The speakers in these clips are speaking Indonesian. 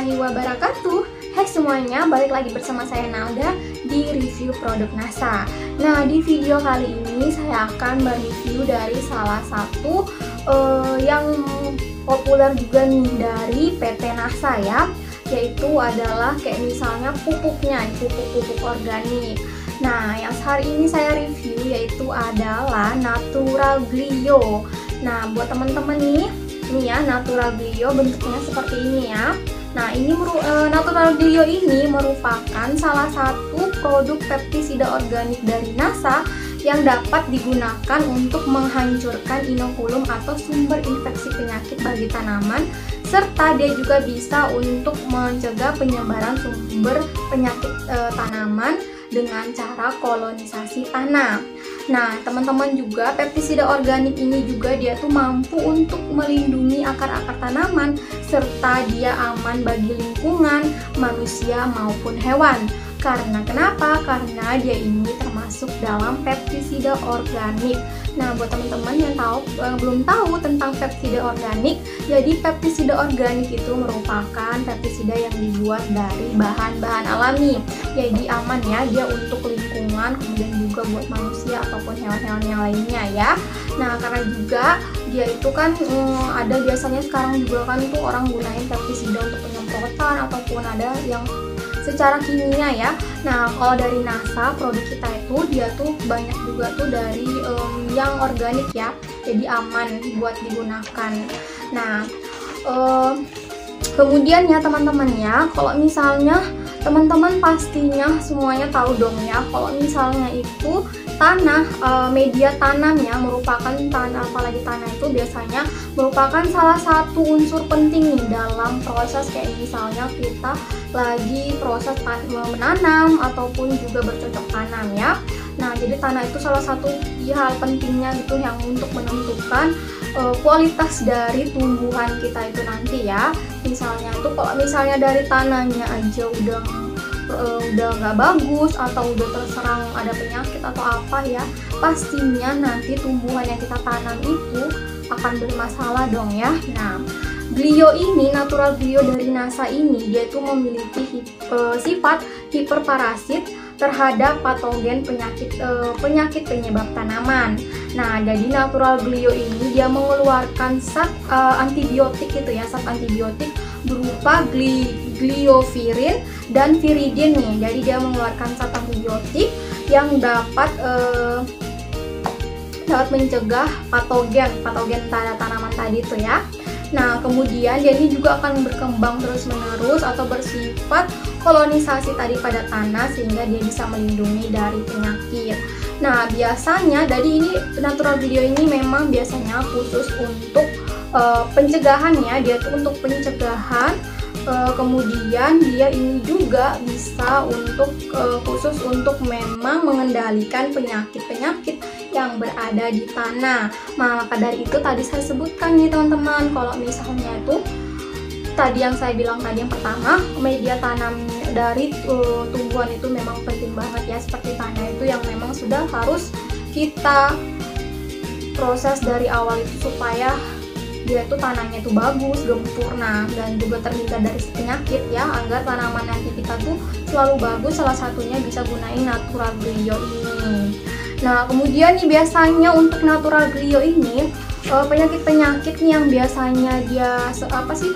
warahmatullahi wabarakatuh. Hai semuanya, balik lagi bersama saya Nalda di review produk NASA. Nah di video kali ini saya akan mereview dari salah satu uh, yang populer juga nih dari PT NASA ya Yaitu adalah kayak misalnya pupuknya, pupuk-pupuk organik. Nah, yang hari ini saya review yaitu adalah Natural Glio. Nah, buat teman-teman nih, ini ya natural glio bentuknya seperti ini ya nah ini uh, natural glio ini merupakan salah satu produk pestisida organik dari NASA yang dapat digunakan untuk menghancurkan inokulum atau sumber infeksi penyakit bagi tanaman serta dia juga bisa untuk mencegah penyebaran sumber penyakit e, tanaman dengan cara kolonisasi tanah. Nah, teman-teman juga pestisida organik ini juga dia tuh mampu untuk melindungi akar-akar tanaman serta dia aman bagi lingkungan, manusia maupun hewan. Karena kenapa? Karena dia ini termasuk dalam pestisida organik. Nah, buat teman-teman yang tahu yang belum tahu tentang pestisida organik, jadi pestisida organik itu merupakan pestisida yang dibuat dari bahan-bahan alami. Jadi aman ya dia untuk lingkungan, kemudian juga buat manusia ataupun hewan-hewan yang lainnya ya. Nah, karena juga dia itu kan um, ada biasanya sekarang juga kan tuh orang gunain pestisida untuk penyemprotan ataupun ada yang secara kimia ya. Nah kalau dari NASA produk kita itu dia tuh banyak juga tuh dari um, yang organik ya jadi aman buat digunakan. Nah um, kemudian ya teman-teman ya kalau misalnya teman-teman pastinya semuanya tahu dong ya kalau misalnya itu tanah eh, media tanamnya merupakan tanah apalagi tanah itu biasanya merupakan salah satu unsur penting nih dalam proses kayak misalnya kita lagi proses menanam ataupun juga bercocok tanam ya. Nah jadi tanah itu salah satu hal pentingnya gitu yang untuk menentukan uh, kualitas dari tumbuhan kita itu nanti ya. Misalnya itu kalau misalnya dari tanahnya aja udah uh, udah nggak bagus atau udah terserang ada penyakit atau apa ya pastinya nanti tumbuhan yang kita tanam itu akan bermasalah dong ya nah Glio ini, natural glio dari NASA ini, dia itu memiliki uh, sifat hiperparasit terhadap patogen penyakit uh, penyakit penyebab tanaman. Nah, jadi natural glio ini dia mengeluarkan zat uh, antibiotik itu ya, zat antibiotik berupa gli, gliovirin dan viridin nih. Jadi dia mengeluarkan zat antibiotik yang dapat uh, dapat mencegah patogen patogen pada tanaman tadi itu ya. Nah, kemudian dia ini juga akan berkembang terus-menerus atau bersifat kolonisasi tadi pada tanah sehingga dia bisa melindungi dari penyakit. Nah, biasanya dari ini natural video ini memang biasanya khusus untuk uh, pencegahannya, dia itu untuk pencegahan uh, kemudian dia ini juga bisa untuk uh, khusus untuk memang mengendalikan penyakit-penyakit yang berada di tanah. Nah, maka dari itu tadi saya sebutkan nih teman-teman, kalau misalnya itu tadi yang saya bilang tadi yang pertama, media tanam dari uh, tumbuhan itu memang penting banget ya seperti tanah itu yang memang sudah harus kita proses dari awal itu supaya dia tuh tanahnya tuh bagus, gempurna dan juga terhindar dari penyakit ya agar tanaman nanti kita tuh selalu bagus salah satunya bisa gunain natural glio ini. Nah kemudian nih biasanya untuk natural glio ini eh, penyakit-penyakit nih yang biasanya dia apa sih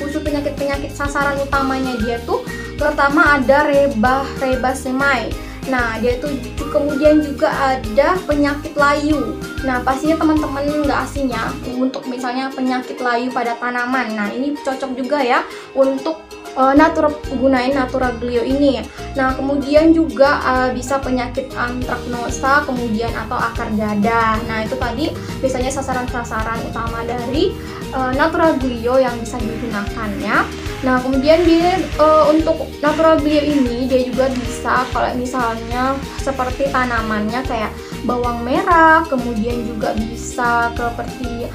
khusus penyakit-penyakit sasaran utamanya dia tuh pertama ada rebah rebah semai Nah, dia itu kemudian juga ada penyakit layu. Nah, pastinya teman-teman nggak asing ya untuk misalnya penyakit layu pada tanaman. Nah, ini cocok juga ya untuk uh, natural gunain natural glio ini. Nah, kemudian juga uh, bisa penyakit antraknosa, kemudian atau akar dada. Nah, itu tadi biasanya sasaran-sasaran utama dari uh, natural glio yang bisa digunakan ya. Nah, kemudian dia uh, untuk natural beer ini dia juga bisa kalau misalnya seperti tanamannya kayak bawang merah, kemudian juga bisa seperti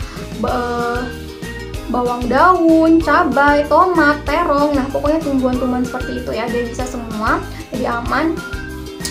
bawang daun, cabai, tomat, terong. Nah, pokoknya tumbuhan-tumbuhan seperti itu ya, dia bisa semua jadi aman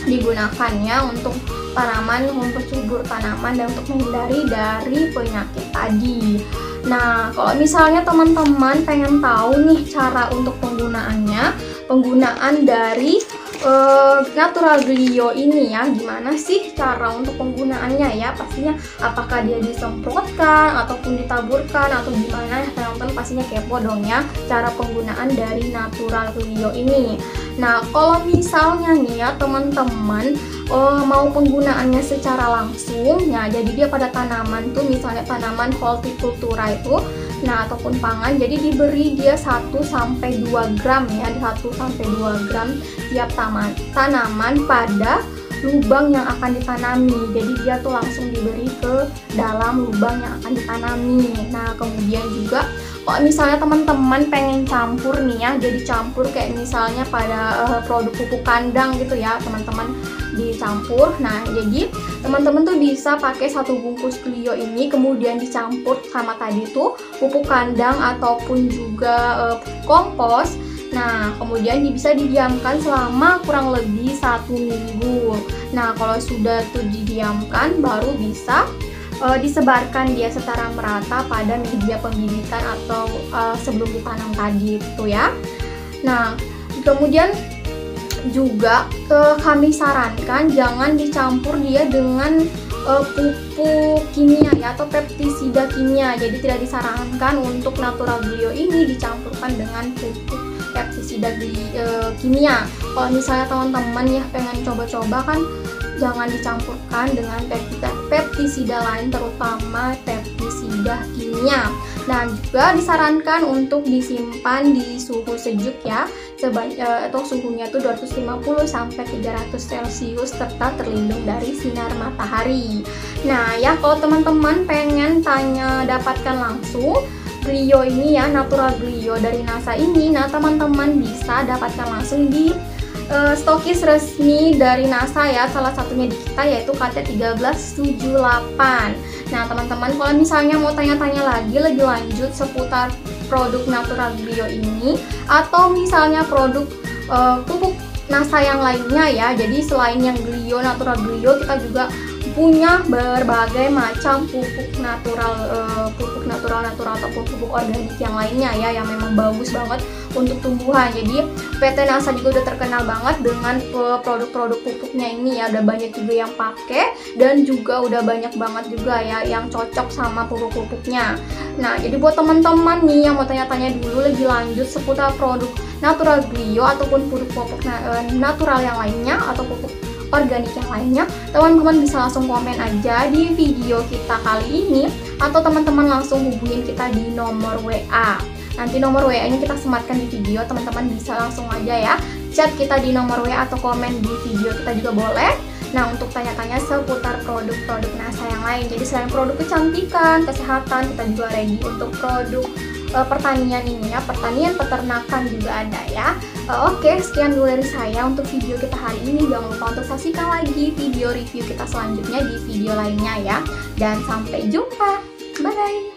digunakannya untuk tanaman untuk subur tanaman dan untuk menghindari dari penyakit tadi. Nah, kalau misalnya teman-teman pengen tahu nih cara untuk penggunaannya, penggunaan dari uh, natural glio ini ya gimana sih cara untuk penggunaannya ya? Pastinya apakah dia disemprotkan ataupun ditaburkan atau gimana? Teman-teman pastinya kepo dong ya cara penggunaan dari natural glio ini. Nah kalau misalnya nih ya teman-teman uh, mau penggunaannya secara langsung ya jadi dia pada tanaman tuh misalnya tanaman horticultura itu nah ataupun pangan jadi diberi dia 1 sampai 2 gram ya 1 sampai 2 gram tiap taman, tanaman pada lubang yang akan ditanami. Jadi dia tuh langsung diberi ke dalam lubang yang akan ditanami. Nah kemudian juga kalau misalnya teman-teman pengen campur nih ya jadi campur kayak misalnya pada uh, produk pupuk kandang gitu ya teman-teman dicampur nah jadi teman-teman tuh bisa pakai satu bungkus Clio ini kemudian dicampur sama tadi tuh pupuk kandang ataupun juga uh, kompos Nah, kemudian bisa didiamkan selama kurang lebih satu minggu. Nah, kalau sudah tuh didiamkan, baru bisa uh, disebarkan dia secara merata pada media pembibitan atau uh, sebelum ditanam tadi itu ya. Nah, kemudian juga uh, kami sarankan jangan dicampur dia dengan uh, pupuk kimia ya atau pestisida kimia. Jadi tidak disarankan untuk natural bio ini dicampurkan dengan pupuk pestisida uh, kimia. Kalau misalnya teman-teman ya pengen coba-coba kan jangan dicampurkan dengan pestisida lain terutama pestisida kimia. Nah, juga disarankan untuk disimpan di suhu sejuk ya, eh, atau suhunya tuh 250 sampai 300 Celcius serta terlindung dari sinar matahari. Nah, ya kalau teman-teman pengen tanya dapatkan langsung Glio ini ya, natural Glio dari NASA ini, nah teman-teman bisa dapatkan langsung di uh, stokis resmi dari NASA ya salah satunya di kita yaitu KT1378 nah teman-teman kalau misalnya mau tanya-tanya lagi lebih lanjut seputar produk natural bio ini atau misalnya produk uh, pupuk NASA yang lainnya ya jadi selain yang Glio natural Glio kita juga punya berbagai macam pupuk natural uh, pupuk natural natural ataupun pupuk organik yang lainnya ya yang memang bagus banget untuk tumbuhan. Jadi PT NASA juga udah terkenal banget dengan eh, produk-produk pupuknya ini ya. Udah banyak juga yang pakai dan juga udah banyak banget juga ya yang cocok sama pupuk-pupuknya. Nah jadi buat teman-teman nih yang mau tanya-tanya dulu lebih lanjut seputar produk natural bio ataupun pupuk-pupuk eh, natural yang lainnya atau pupuk organik yang lainnya, teman-teman bisa langsung komen aja di video kita kali ini atau teman-teman langsung hubungin kita di nomor WA. Nanti nomor WA-nya kita sematkan di video, teman-teman bisa langsung aja ya chat kita di nomor WA atau komen di video kita juga boleh. Nah, untuk tanya-tanya seputar produk-produk NASA yang lain. Jadi selain produk kecantikan, kesehatan, kita juga ready untuk produk uh, pertanian ini ya pertanian peternakan juga ada ya uh, oke sekian dulu dari saya untuk video kita hari ini. Jangan lupa untuk saksikan lagi video review kita selanjutnya di video lainnya ya. Dan sampai jumpa. Bye